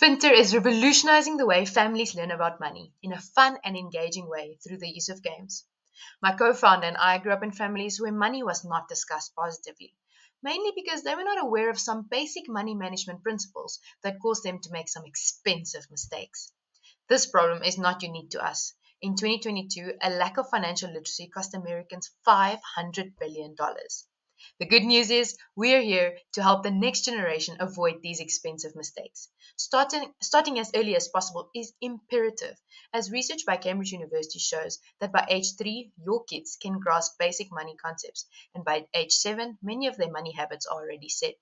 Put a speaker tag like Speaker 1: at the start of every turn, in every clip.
Speaker 1: Fintr is revolutionizing the way families learn about money in a fun and engaging way through the use of games. My co founder and I grew up in families where money was not discussed positively, mainly because they were not aware of some basic money management principles that caused them to make some expensive mistakes. This problem is not unique to us. In 2022, a lack of financial literacy cost Americans $500 billion. The good news is we're here to help the next generation avoid these expensive mistakes. Starting, starting as early as possible is imperative, as research by Cambridge University shows that by age 3, your kids can grasp basic money concepts, and by age 7, many of their money habits are already set.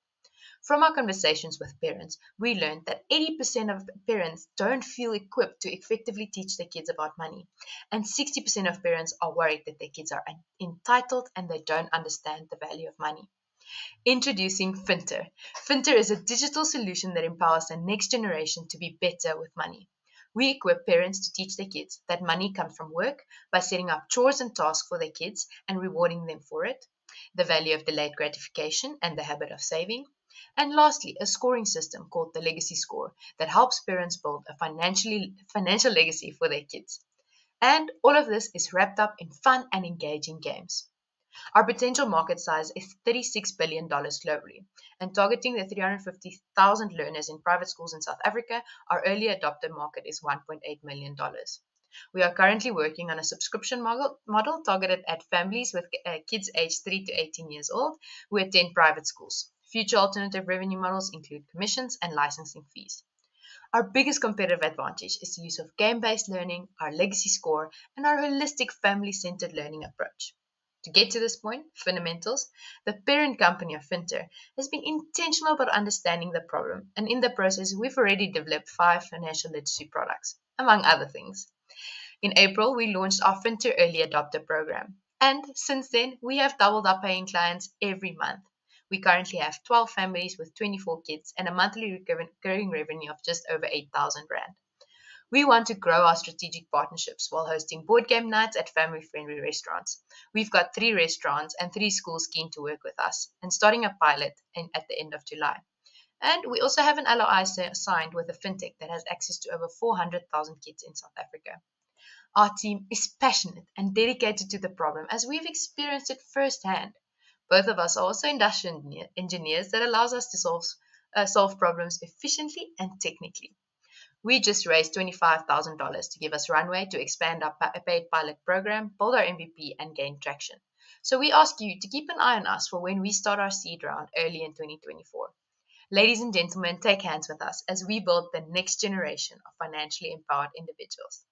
Speaker 1: From our conversations with parents, we learned that 80% of parents don't feel equipped to effectively teach their kids about money, and 60% of parents are worried that their kids are entitled and they don't understand the value of money. Introducing Fintr. Fintr is a digital solution that empowers the next generation to be better with money. We equip parents to teach their kids that money comes from work by setting up chores and tasks for their kids and rewarding them for it, the value of delayed gratification and the habit of saving, and lastly, a scoring system called the Legacy Score that helps parents build a financially financial legacy for their kids. And all of this is wrapped up in fun and engaging games. Our potential market size is $36 billion globally, and targeting the 350,000 learners in private schools in South Africa, our early adopter market is $1.8 million. We are currently working on a subscription model, targeted at families with uh, kids aged 3 to 18 years old who attend private schools. Future alternative revenue models include commissions and licensing fees. Our biggest competitive advantage is the use of game based learning, our legacy score, and our holistic family centered learning approach. To get to this point, Fundamentals, the parent company of Fintr, has been intentional about understanding the problem, and in the process, we've already developed five financial literacy products, among other things. In April, we launched our Fintr Early Adopter program, and since then, we have doubled our paying clients every month. We currently have 12 families with 24 kids and a monthly recurring revenue of just over 8,000 Rand. We want to grow our strategic partnerships while hosting board game nights at family friendly restaurants. We've got three restaurants and three schools keen to work with us and starting a pilot in, at the end of July. And we also have an LOI signed with a fintech that has access to over 400,000 kids in South Africa. Our team is passionate and dedicated to the problem as we've experienced it firsthand. Both of us are also industrial engineers that allows us to solve, uh, solve problems efficiently and technically. We just raised $25,000 to give us runway to expand our paid pilot program, build our MVP, and gain traction. So we ask you to keep an eye on us for when we start our seed round early in 2024. Ladies and gentlemen, take hands with us as we build the next generation of financially empowered individuals.